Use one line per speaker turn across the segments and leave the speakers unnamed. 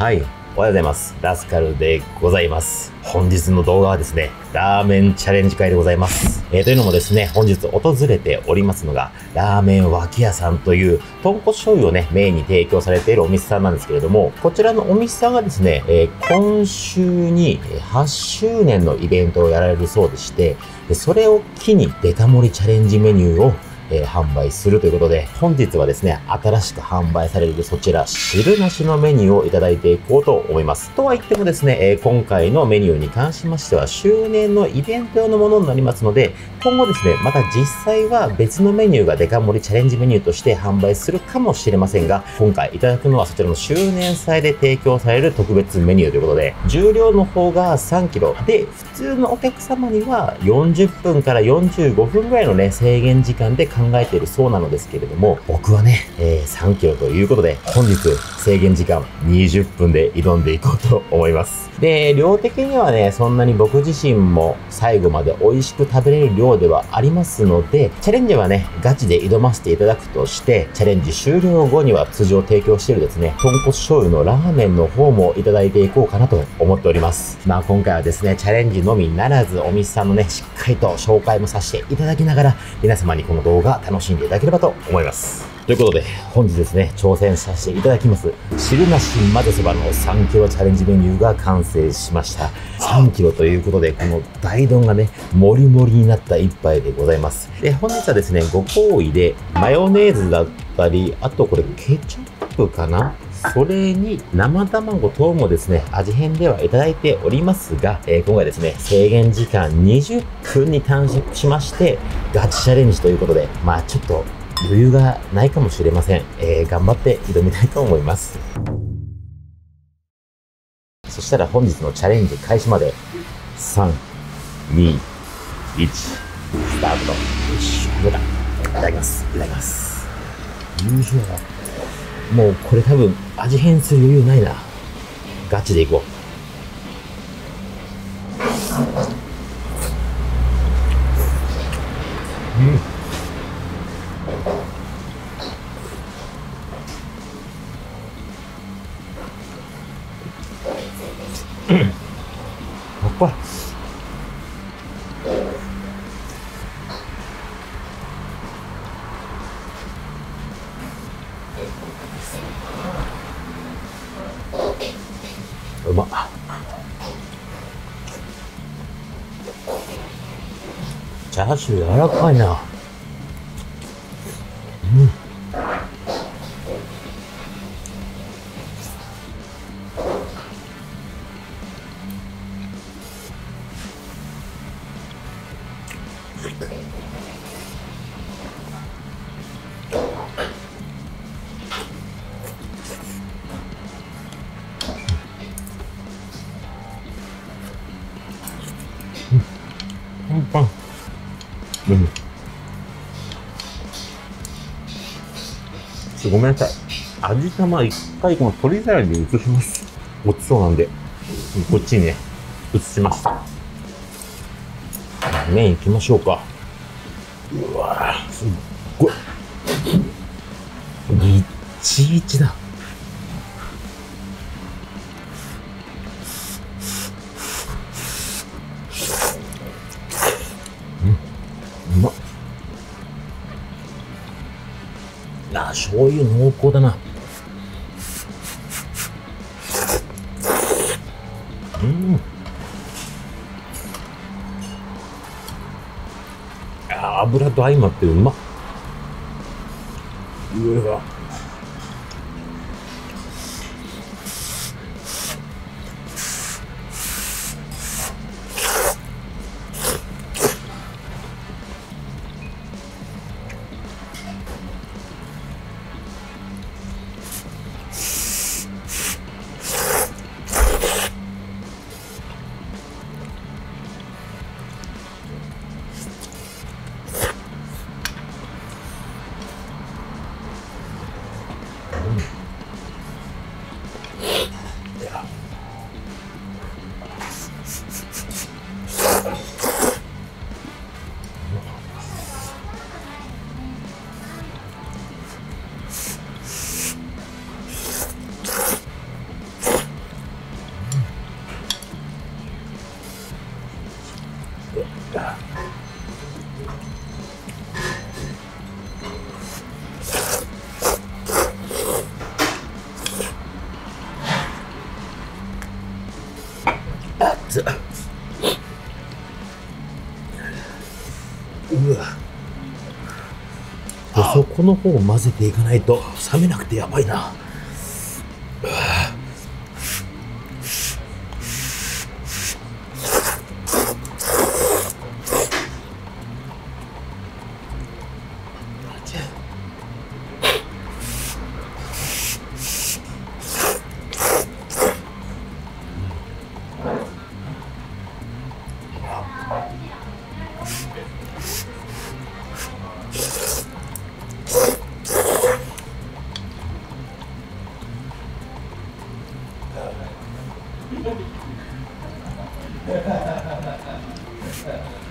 はい。おはようございます。ラスカルでございます。本日の動画はですね、ラーメンチャレンジ会でございます。えー、というのもですね、本日訪れておりますのが、ラーメン脇屋さんという、豚骨醤油をね、メインに提供されているお店さんなんですけれども、こちらのお店さんがですね、えー、今週に8周年のイベントをやられるそうでして、それを機にデカ盛りチャレンジメニューをえー、販売するということで、本日はですね、新しく販売されるそちら、汁なしのメニューをいただいていこうと思います。とは言ってもですね、えー、今回のメニューに関しましては、周年のイベント用のものになりますので、今後ですね、また実際は別のメニューがデカ盛りチャレンジメニューとして販売するかもしれませんが、今回いただくのはそちらの周年祭で提供される特別メニューということで、重量の方が3キロで、普通のお客様には40分から45分ぐらいのね、制限時間で考えているそうなのですけれども、僕はね、えー、3キロということで、本日制限時間20分で挑んでいこうと思います。で、量的にはね、そんなに僕自身も最後まで美味しく食べれる量ではありますので、チャレンジはね、ガチで挑ませていただくとして、チャレンジ終了後には通常提供しているですね、豚骨醤油のラーメンの方もいただいていこうかなと思っております。まあ今回はですね、チャレンジのみならずお店さんのね、しっかりと紹介もさせていただきながら、皆様にこの動画楽しんでいただければと思います。ということで、本日ですね、挑戦させていただきます、汁なし混ぜそばの3キロチャレンジメニューが完成しました。3キロということで、この大丼がね、もりもりになった一杯でございます。で、本日はですね、ご厚意で、マヨネーズだったり、あとこれケチャップかな？それに生卵等もですね、味変ではいただいておりますが、えー、今回ですね、制限時間20分に短縮しまして、ガチチャレンジということで、まあちょっと余裕がないかもしれません。えー、頑張って挑みたいと思います。そしたら本日のチャレンジ開始まで、3、2、1、スタート。よし、どうだ。いただきます。いただきます。優勝だ。もうこれ多分味変する余裕ないな。ガチでいこう。うまチャーシュー柔らかいな。パンパン。うん。ごめんなさい。味玉一回この鶏皿に移します。落ちそうなんで。こっちにね、移しました。麺いきましょうか。うわすっごい。いちいちだ。醤油濃厚だな。うん。油と相まってうまっ。この方を混ぜていかないと冷めなくてやばいな。哈哈哈哈哈哈哈哈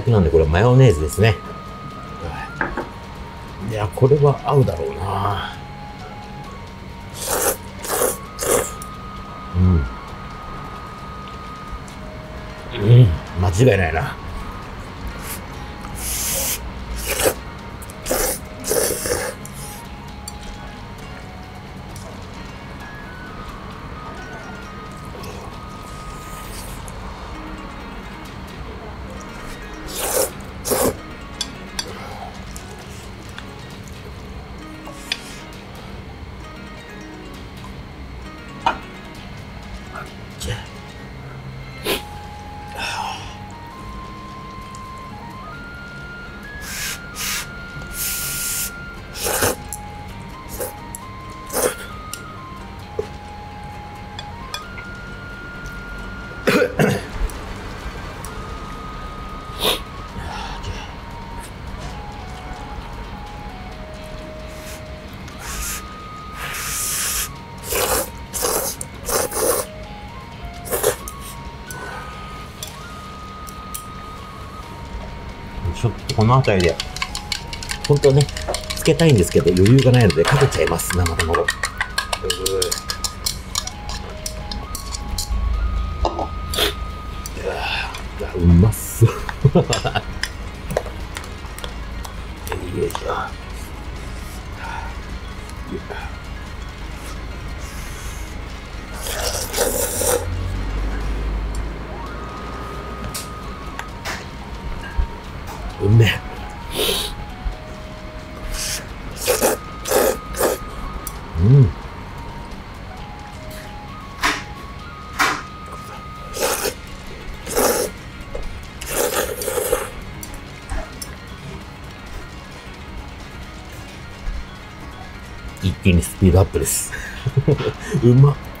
角なんでこれマヨネーズですね。いやこれは合うだろうな。うん。うん。間違いないな。ちょっとこの辺りで、本当はね、つけたいんですけど余裕がないのでかけちゃいます、生卵。うわうまそう。うめえ。うん。一気にスピードアップです。うまっ。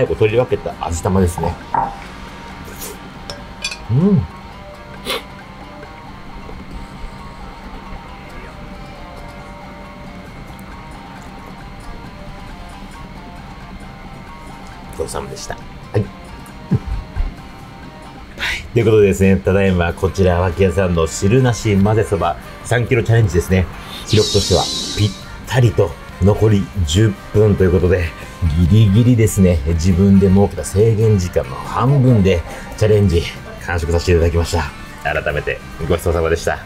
最後取り分けた味玉ですね。うん。ごちそうさまでした。はい。はい。ということでですね、ただいまこちら、脇屋さんの汁なし混ぜそば3キロチャレンジですね。記録としてはぴったりと残り10分ということで、ギリギリですね、自分で設けた制限時間の半分でチャレンジ完食させていただきました。改めてごちそうさまでした。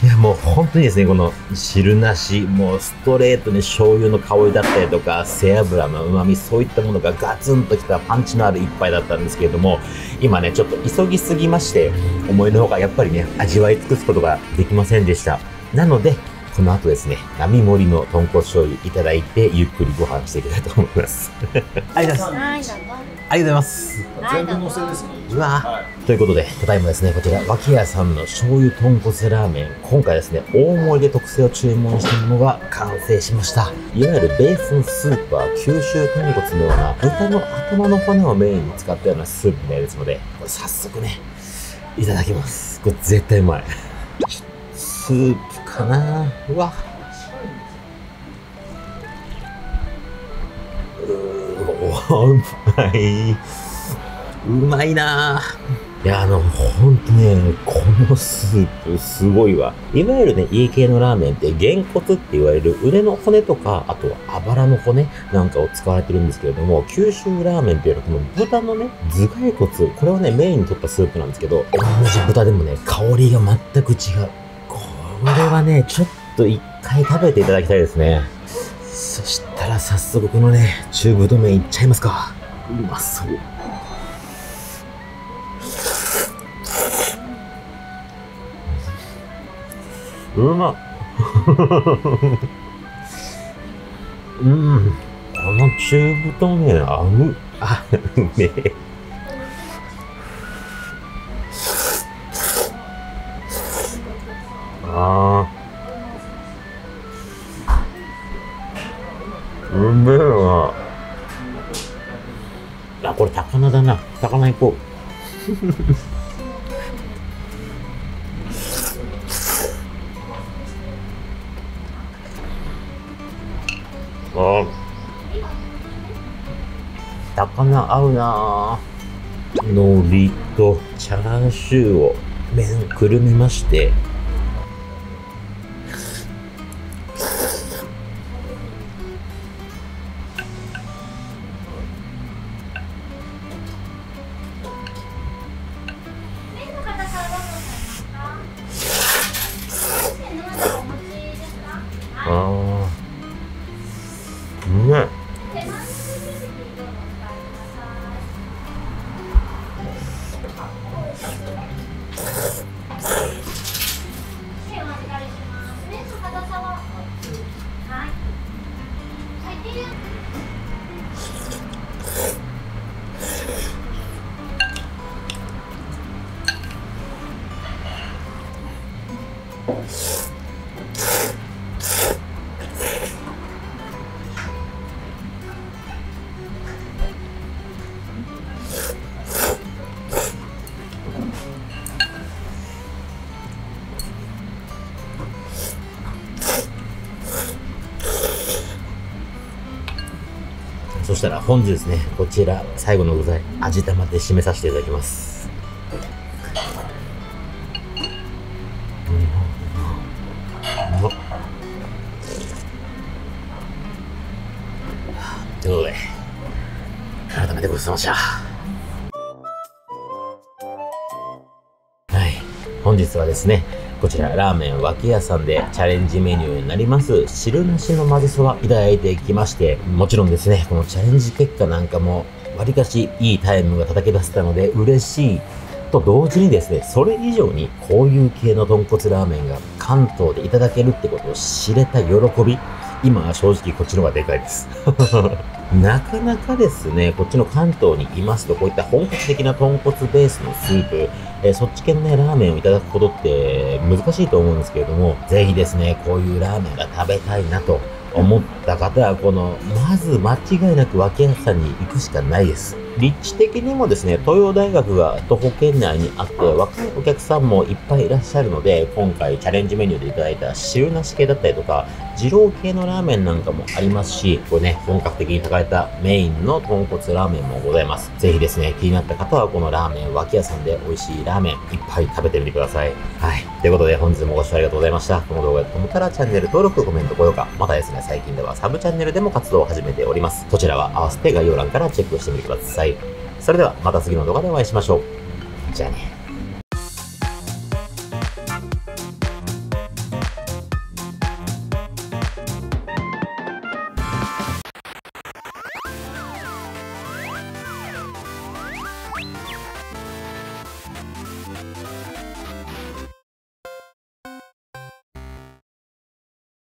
いや、もう本当にですね、この汁なし、もうストレートに醤油の香りだったりとか、背脂の旨味、そういったものがガツンときたパンチのある一杯だったんですけれども、今ね、ちょっと急ぎすぎまして、思いのほかやっぱりね、味わい尽くすことができませんでした。なので、この後ですね、並盛りの豚骨醤油いただいて、ゆっくりご飯していきたいと思います。ありがとうございます。ありがとうございます。
はい、どうぞ。
ですね。
うわぁということで、ただいまですね、こちら、脇屋さんの醤油豚骨ラーメン、今回ですね、大盛りで特製を注文したものが完成しました。いわゆるベースのスープは九州豚骨のような豚の頭の骨をメインに使ったようなスープのようですので、これ早速ね、いただきます。これ絶対うまい。スープかなうわ。うまい。うまいなぁ。いや、あの、ほんとね、このスープすごいわ。いわゆるね、家系のラーメンって、げんこつって言われる腕の骨とか、あとはあばらの骨なんかを使われてるんですけれども、九州ラーメンっていうのはこの豚のね、頭蓋骨、これをね、メインに取ったスープなんですけど、同じ豚でもね、香りが全く違う。これはね、ちょっと一回食べていただきたいですね。そしたら早速このね、中太麺いっちゃいますか。うまそう。うまっ うん。この中太麺合う。あ、うめえ。ー。うめえわ。あ、これ高菜だな。高菜行こう。あ高菜合うなぁ海苔とチャーシューを麺くるみまして
かし
たら本日ですね、こちら最後の具材、味玉で締めさせていただきます。うまっということで、改めてごちそうさまでした。はい。本日はですね、こちらラーメン脇屋さんでチャレンジメニューになります汁なしの混ぜそばいただいてきまして、もちろんですね、このチャレンジ結果なんかもわりかしいいタイムが叩き出せたので嬉しいと同時にですね、それ以上にこういう系の豚骨ラーメンが関東でいただけるってことを知れた喜び、今は正直こっちの方がでかいです。なかなかですね、こっちの関東にいますと、こういった本格的な豚骨ベースのスープ、えーそっち系のね、ラーメンをいただくことって難しいと思うんですけれども、ぜひですね、こういうラーメンが食べたいなと思った方は、この、まず間違いなく脇屋さんに行くしかないです。立地的にもですね、東洋大学が徒歩圏内にあって、若いお客さんもいっぱいいらっしゃるので、今回チャレンジメニューでいただいた汁なし系だったりとか、二郎系のラーメンなんかもありますし、これね、本格的に炊かれたメインの豚骨ラーメンもございます。ぜひですね、気になった方はこのラーメン脇屋さんで美味しいラーメンいっぱい食べてみてください。はい。ということで本日もご視聴ありがとうございました。この動画がと思ったらチャンネル登録、コメント、高評価、またですね、最近ではサブチャンネルでも活動を始めております。そちらは合わせて概要欄からチェックしてみてくださいい。それではまた次の動画でお会いしましょう。じゃあね。